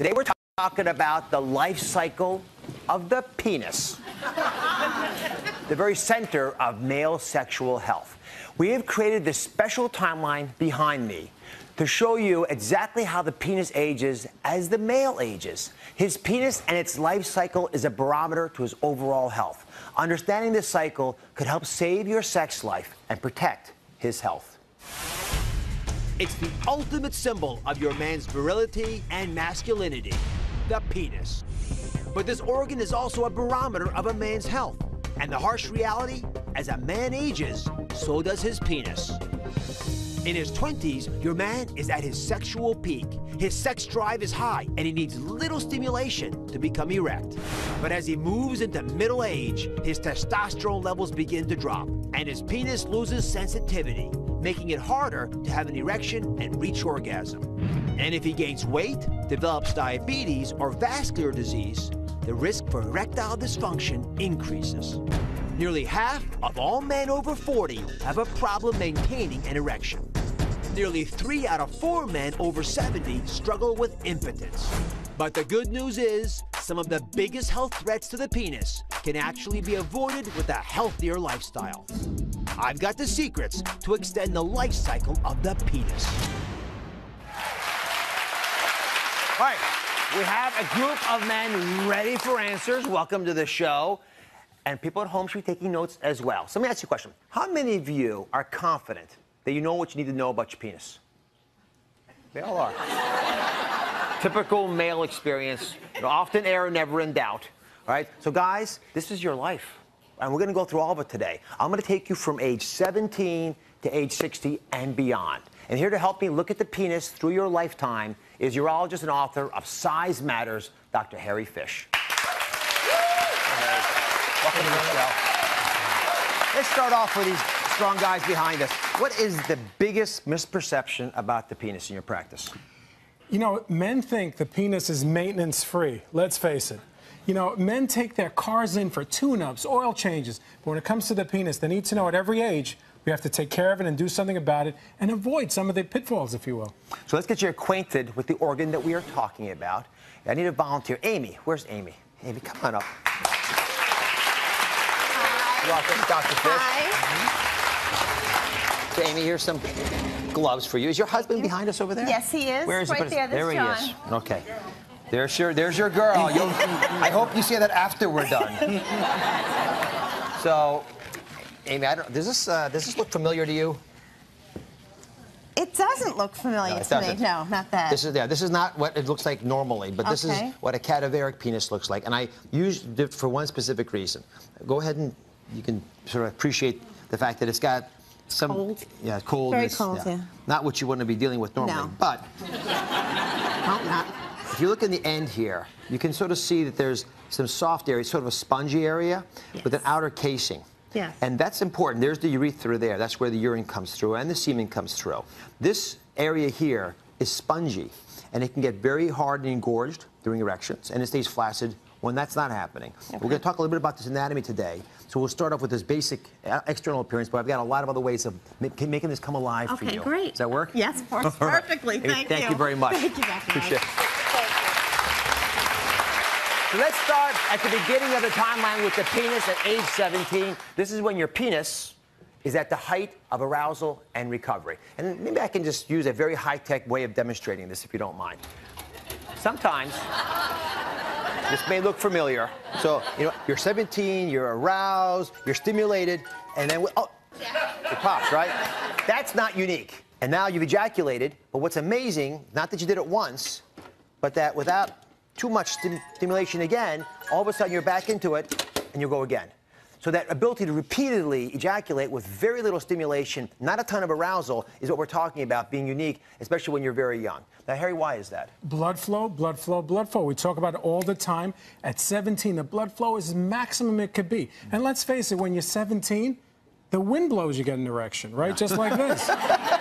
Today we're talking about the life cycle of the penis, the very center of male sexual health. We have created this special timeline behind me to show you exactly how the penis ages as the male ages. His penis and its life cycle is a barometer to his overall health. Understanding this cycle could help save your sex life and protect his health. It's the ultimate symbol of your man's virility and masculinity, the penis. But this organ is also a barometer of a man's health. And the harsh reality, as a man ages, so does his penis. In his 20s, your man is at his sexual peak. His sex drive is high, and he needs little stimulation to become erect. But as he moves into middle age, his testosterone levels begin to drop, and his penis loses sensitivity, making it harder to have an erection and reach orgasm. And if he gains weight, develops diabetes or vascular disease, the risk for erectile dysfunction increases. Nearly half of all men over 40 have a problem maintaining an erection. Nearly three out of four men over 70 struggle with impotence. But the good news is, some of the biggest health threats to the penis can actually be avoided with a healthier lifestyle. I've got the secrets to extend the life cycle of the penis. All right, we have a group of men ready for answers. Welcome to the show. And people at home should be taking notes as well. So let me ask you a question. How many of you are confident that you know what you need to know about your penis? They all are. Typical male experience. Often error, never in doubt. All right? So, guys, this is your life. And we're going to go through all of it today. I'm going to take you from age 17 to age 60 and beyond. And here to help me look at the penis through your lifetime is urologist and author of Size Matters, Dr. Harry Fisch. Welcome to the show. Let's start off with these strong guys behind us. What is the biggest misperception about the penis in your practice? You know, men think the penis is maintenance free. Let's face it. You know, men take their cars in for tune ups, oil changes. But when it comes to the penis, they need to know at every age we have to take care of it and do something about it and avoid some of the pitfalls, if you will. So let's get you acquainted with the organ that we are talking about. I need a volunteer. Amy, where's Amy? Amy, come on up. Welcome, Dr. Fisch. Hi. So, Amy, here's some gloves for you. Is your husband behind us over there? Yes, he is. Where is right he? there. There he That's is. Okay. There's your, there's your girl. You'll, I hope you see that after we're done. so, Amy, I don't, does this uh, does this look familiar to you? It doesn't look familiar No, to me. No, not that. This is yeah. This is not what it looks like normally, but this is what a cadaveric penis looks like, and I used it for one specific reason. Go ahead and you can sort of appreciate the fact that it's got some Cold. yeah cold. Very cold, yeah. Not what you want to be dealing with normally, No. but if you look in the end here, you can sort of see that there's some soft area, sort of a spongy area with an outer casing. Yes. And that's important. There's the urethra there. That's where the urine comes through and the semen comes through. This area here is spongy, and it can get very hard and engorged during erections, and it stays flaccid when that's not happening. We're going to talk a little bit about this anatomy today. So we'll start off with this basic uh, external appearance, but I've got a lot of other ways of ma- making this come alive for you. Okay, you. great. Does that work? Yes, works perfectly. Amy, Thank, thank you very much. Thank you, Dr. Appreciate it. So let's start at the beginning of the timeline with the penis at age 17. This is when your penis is at the height of arousal and recovery. And maybe I can just use a very high-tech way of demonstrating this, if you don't mind. Sometimes this may look familiar. So, you know, you're 17, you're aroused, you're stimulated, and then, oh, it pops, right? That's not unique. And now you've ejaculated, but what's amazing, not that you did it once, but that without too much stim- stimulation again, all of a sudden you're back into it and you go again. So that ability to repeatedly ejaculate with very little stimulation, not a ton of arousal, is what we're talking about being unique, especially when you're very young. Now, Harry, why is that? Blood flow, blood flow, blood flow. We talk about it all the time. At 17, the blood flow is maximum it could be. And let's face it, when you're 17, the wind blows, you get an erection, right? Just like this.